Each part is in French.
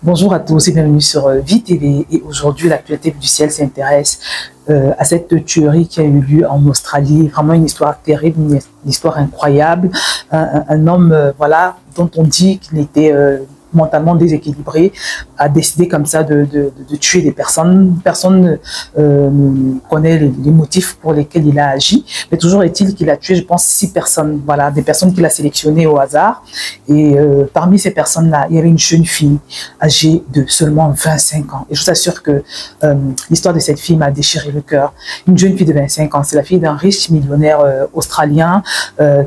Bonjour à tous et bienvenue sur euh, Vie TV. Et aujourd'hui, l'actualité du ciel s'intéresse euh, à cette tuerie qui a eu lieu en Australie. Vraiment une histoire terrible, une, histoire incroyable. Un, homme, euh, voilà, dont on dit qu'il était mentalement déséquilibré, a décidé comme ça de, de, de tuer des personnes. Personne euh, ne connaît les, motifs pour lesquels il a agi, mais toujours est-il qu'il a tué, je pense, six personnes, voilà, des personnes qu'il a sélectionnées au hasard. Et euh, parmi ces personnes-là, il y avait une jeune fille âgée de seulement 25 ans. Et je vous assure que euh, l'histoire de cette fille m'a déchiré le cœur. Une jeune fille de 25 ans, c'est la fille d'un riche millionnaire australien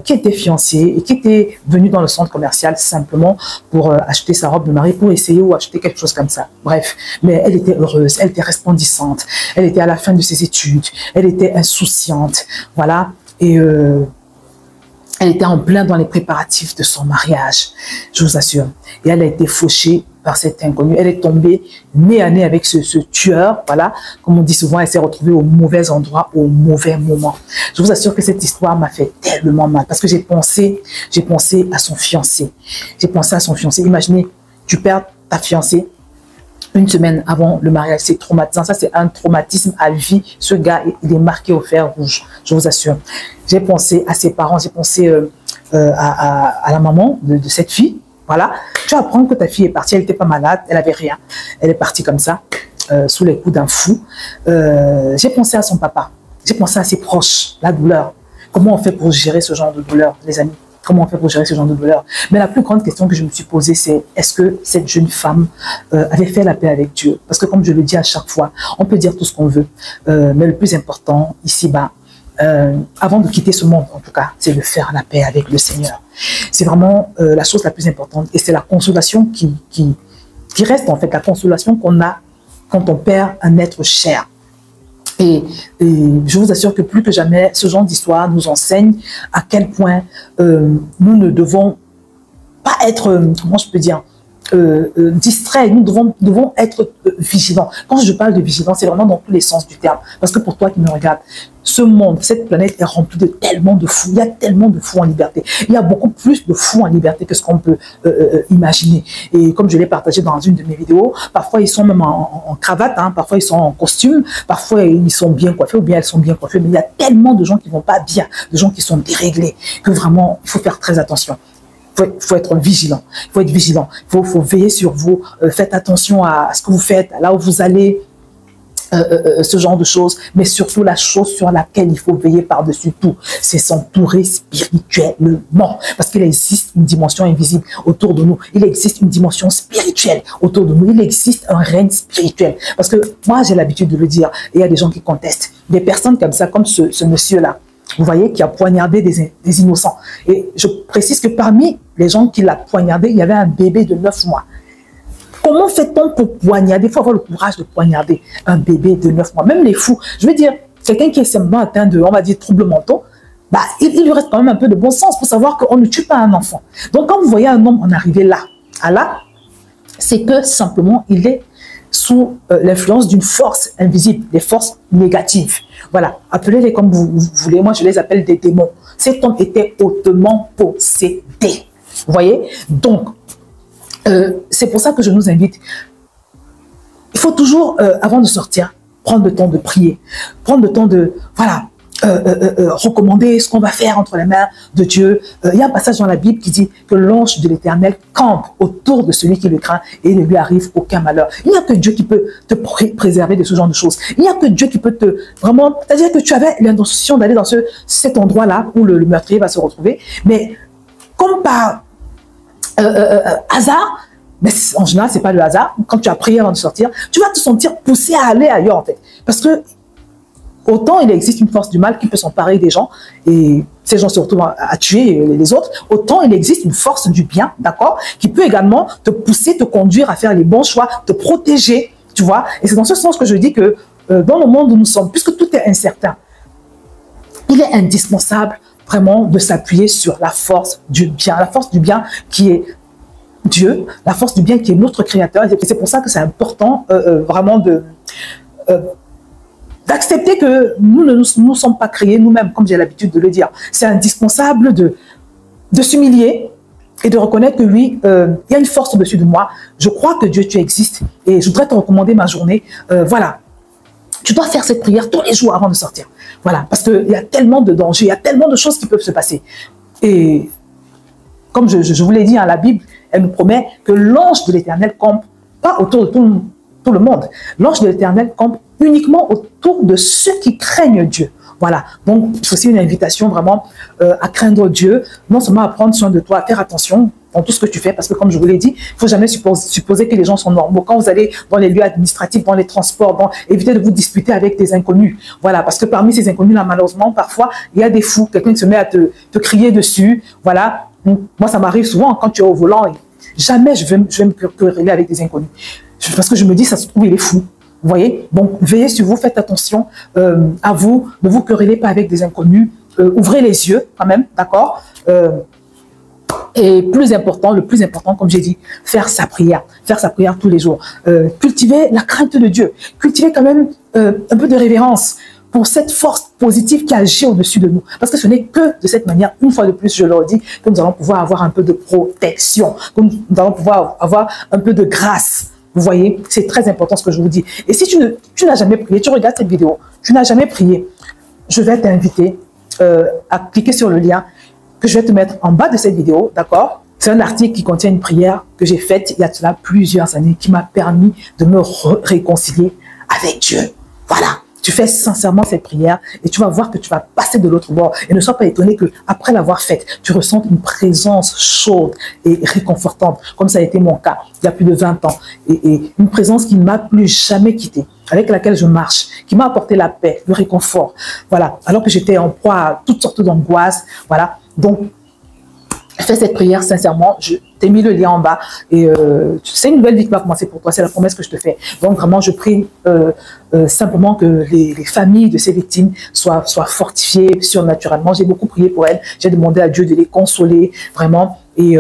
qui était fiancé et qui était venu dans le centre commercial simplement pour acheter sa robe de mariée pour essayer ou acheter quelque chose comme ça. Bref, mais elle était heureuse, elle était resplendissante, elle était à la fin de ses études, elle était insouciante, voilà. Et euh, elle était en plein dans les préparatifs de son mariage, je vous assure. Et elle a été fauchée par cet inconnu. Elle est tombée nez à nez avec ce, ce tueur, voilà. Comme on dit souvent, elle s'est retrouvée au mauvais endroit, au mauvais moment. Je vous assure que cette histoire m'a fait tellement mal parce que j'ai pensé, j'ai pensé à son fiancé. J'ai pensé à son fiancé. Imaginez, tu perds ta fiancée une semaine avant le mariage. C'est traumatisant. Ça, c'est un traumatisme à vie. Ce gars, il est marqué au fer rouge, je vous assure. J'ai pensé à ses parents, j'ai pensé euh, euh, à, la maman de, de cette fille, voilà. Tu apprends que ta fille est partie, elle n'était pas malade, elle avait rien. Elle est partie comme ça, euh, sous les coups d'un fou. Euh, j'ai pensé à son papa. J'ai pensé à ses proches, la douleur. Comment on fait pour gérer ce genre de douleur, les amis? Comment on fait pour gérer ce genre de douleur? Mais la plus grande question que je me suis posée, c'est est-ce que cette jeune femme euh, avait fait la paix avec Dieu? Parce que comme je le dis à chaque fois, on peut dire tout ce qu'on veut, mais le plus important ici-bas, avant de quitter ce monde, en tout cas, c'est de faire la paix avec le Seigneur. C'est vraiment euh, la chose la plus importante et c'est la consolation qui, reste, en fait, la consolation qu'on a quand on perd un être cher. Et, je vous assure que plus que jamais, ce genre d'histoire nous enseigne à quel point euh, nous ne devons pas être, comment je peux dire, euh, euh, distraits, nous devons, être euh, vigilants. Quand je parle de vigilance, c'est vraiment dans tous les sens du terme. Parce que pour toi qui me regardes, ce monde, cette planète est remplie de tellement de fous. Il y a tellement de fous en liberté. Il y a beaucoup plus de fous en liberté que ce qu'on peut imaginer. Et comme je l'ai partagé dans une de mes vidéos, parfois ils sont même en, cravate, hein, parfois ils sont en costume, parfois ils sont bien coiffés ou bien elles sont bien coiffées. Mais il y a tellement de gens qui vont pas bien, de gens qui sont déréglés, que vraiment il faut faire très attention faut, faut être vigilant. Il faut être vigilant. Il faut, veiller sur vous. Euh, faites attention à, ce que vous faites, là où vous allez. Euh, euh, ce genre de choses, mais surtout la chose sur laquelle il faut veiller par-dessus tout, c'est s'entourer spirituellement, parce qu'il existe une dimension invisible autour de nous, il existe une dimension spirituelle autour de nous, il existe un règne spirituel, parce que moi j'ai l'habitude de le dire, il y a des gens qui contestent, des personnes comme ça, comme ce monsieur-là, vous voyez, qui a poignardé des, innocents. Et je précise que parmi les gens qui l'ont poignardé, il y avait un bébé de 9 mois. Comment fait-on pour poignarder? Il faut avoir le courage de poignarder un bébé de 9 mois. Même les fous. Je veux dire, quelqu'un qui est simplement atteint de, on va dire, troubles mentaux, bah, il, lui reste quand même un peu de bon sens pour savoir qu'on ne tue pas un enfant. Donc, quand vous voyez un homme en arriver là, à là, c'est que simplement, il est sous euh, l'influence d'une force invisible, des forces négatives. Voilà, appelez-les comme vous, voulez. Moi, je les appelle des démons. Cet homme était hautement possédé. Vous voyez? Donc, euh, c'est pour ça que je nous invite. Il faut toujours, euh, avant de sortir, prendre le temps de prier, prendre le temps de, voilà, recommander ce qu'on va faire entre les mains de Dieu. il y a un passage dans la Bible qui dit que l'ange de l'Éternel campe autour de celui qui le craint et ne lui arrive aucun malheur. Il n'y a que Dieu qui peut te préserver de ce genre de choses. Il n'y a que Dieu qui peut te vraiment, c'est-à-dire que tu avais l'intention d'aller dans ce, cet endroit-là où le, meurtrier va se retrouver, mais comme par hasard, mais en général, c'est pas le hasard. Quand tu as prié avant de sortir, tu vas te sentir poussé à aller ailleurs, en fait. Parce que autant il existe une force du mal qui peut s'emparer des gens et ces gens se retrouvent à, tuer les autres, autant il existe une force du bien, d'accord, qui peut également te pousser, te conduire à faire les bons choix, te protéger, tu vois. Et c'est dans ce sens que je dis que euh, dans le monde où nous sommes, puisque tout est incertain, il est indispensable vraiment de s'appuyer sur la force du bien, la force du bien qui est Dieu, la force du bien qui est notre créateur. Et c'est pour ça que c'est important euh, euh, vraiment de d'accepter que nous ne nous, sommes pas créés nous-mêmes, comme j'ai l'habitude de le dire. C'est indispensable de, de s'humilier et de reconnaître que oui, euh, il y a une force au-dessus de moi. Je crois que Dieu, tu existes et je voudrais te recommander ma journée. Euh, voilà. Tu dois faire cette prière tous les jours avant de sortir. Voilà. Parce qu'il y a tellement de dangers, il y a tellement de choses qui peuvent se passer. Et comme je, vous l'ai dit, hein, la Bible, elle nous promet que l'ange de l'éternel campe pas autour de tout, tout le monde. L'ange de l'éternel campe uniquement autour de ceux qui craignent Dieu. Voilà, donc c'est aussi une invitation vraiment euh, à craindre Dieu, non seulement à prendre soin de toi, à faire attention dans tout ce que tu fais, parce que comme je vous l'ai dit, il faut jamais supposer, que les gens sont normaux. Quand vous allez dans les lieux administratifs, dans les transports, évitez de vous disputer avec des inconnus. Voilà, parce que parmi ces inconnus-là, malheureusement, parfois, il y a des fous, quelqu'un se met à te, te crier dessus. Voilà, moi, ça m'arrive souvent quand tu es au volant. Jamais je vais, je vais me quereller avec des inconnus. Parce que je me dis, ça se trouve, il est fou. Vous voyez? Donc, veillez sur vous, faites attention euh, à vous, ne vous querellez pas avec des inconnus, euh, ouvrez les yeux quand même, d'accord? Euh, Et plus important, le plus important, comme j'ai dit, faire sa prière, faire sa prière tous les jours. cultiver la crainte de Dieu, cultiver quand même un peu de révérence pour cette force positive qui agit au-dessus de nous. Parce que ce n'est que de cette manière, une fois de plus, je leur dis, que nous allons pouvoir avoir un peu de protection, que nous allons pouvoir avoir un peu de grâce vous voyez, c'est très important ce que je vous dis. Et si tu, n'as jamais prié, tu regardes cette vidéo, tu n'as jamais prié, je vais t'inviter euh, à cliquer sur le lien que je vais te mettre en bas de cette vidéo, d'accord? C'est un article qui contient une prière que j'ai faite il y a cela plusieurs années qui m'a permis de me réconcilier avec Dieu. Voilà. Tu fais sincèrement cette prière et tu vas voir que tu vas passer de l'autre bord. Et ne sois pas étonné que après l'avoir faite, tu ressens une présence chaude et réconfortante, comme ça a été mon cas il y a plus de 20 ans. Et, une présence qui ne m'a plus jamais quitté, avec laquelle je marche, qui m'a apporté la paix, le réconfort. Voilà. Alors que j'étais en proie à toutes sortes d'angoisses. Voilà. Donc, fais cette prière sincèrement. Je t'ai mis le lien en bas. Et euh, c'est une nouvelle vie qui va commencer pour toi. C'est la promesse que je te fais. Donc vraiment, je prie euh, euh, simplement que les, familles de ces victimes soient, soient fortifiées surnaturellement. J'ai beaucoup prié pour elles. J'ai demandé à Dieu de les consoler vraiment. Et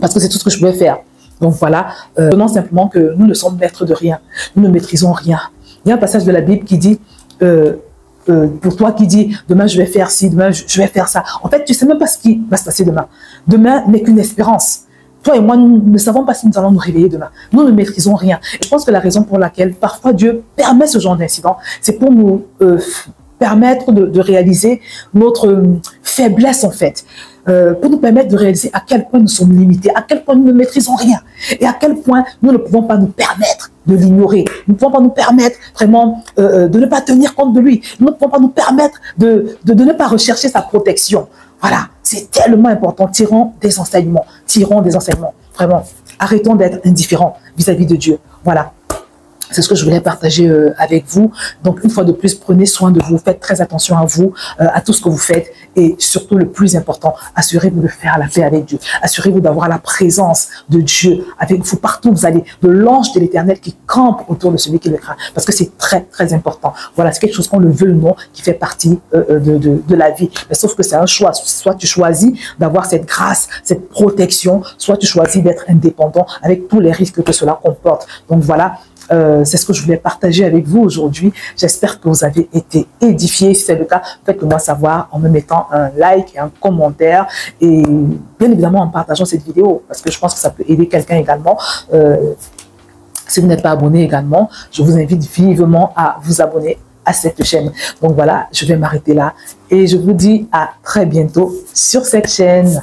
parce que c'est tout ce que je pouvais faire. Donc voilà, non simplement que nous ne sommes maîtres de rien. Nous ne maîtrisons rien. Il y a un passage de la Bible qui dit euh, pour toi qui dis demain je vais faire ci, demain je vais faire ça. En fait, tu sais même pas ce qui va se passer demain. Demain n'est qu'une espérance. Toi et moi, nous ne savons pas si nous allons nous réveiller demain. Nous ne maîtrisons rien. Je pense que la raison pour laquelle parfois Dieu permet ce genre d'incident, c'est pour nous euh, permettre de, réaliser notre euh, faiblesse en fait. pour nous permettre de réaliser à quel point nous sommes limités, à quel point nous ne maîtrisons rien et à quel point nous ne pouvons pas nous permettre de l'ignorer. Nous ne pouvons pas nous permettre vraiment euh, euh, de ne pas tenir compte de lui. Nous ne pouvons pas nous permettre de, de, ne pas rechercher sa protection. Voilà, c'est tellement important. Tirons des enseignements. Tirons des enseignements. Vraiment, arrêtons d'être indifférents vis-à-vis de Dieu. Voilà. C'est ce que je voulais partager euh, avec vous. Donc, une fois de plus, prenez soin de vous. Faites très attention à vous, à tout ce que vous faites. Et surtout, le plus important, assurez-vous de faire la paix avec Dieu. Assurez-vous d'avoir la présence de Dieu avec vous partout où vous allez, de l'ange de l'éternel qui campe autour de celui qui le craint. Parce que c'est très, très important. Voilà, c'est quelque chose qu'on le veut ou non, qui fait partie euh, euh, de, de, de, la vie. Mais sauf que c'est un choix. Soit tu choisis d'avoir cette grâce, cette protection, soit tu choisis d'être indépendant avec tous les risques que cela comporte. Donc voilà, euh, c'est ce que je voulais partager avec vous aujourd'hui. J'espère que vous avez été édifiés. Si c'est le cas, faites-le moi savoir en me mettant un like et un commentaire. Et bien évidemment en partageant cette vidéo parce que je pense que ça peut aider quelqu'un également. Euh, si vous n'êtes pas abonné également, je vous invite vivement à vous abonner à cette chaîne. Donc voilà, je vais m'arrêter là et je vous dis à très bientôt sur cette chaîne.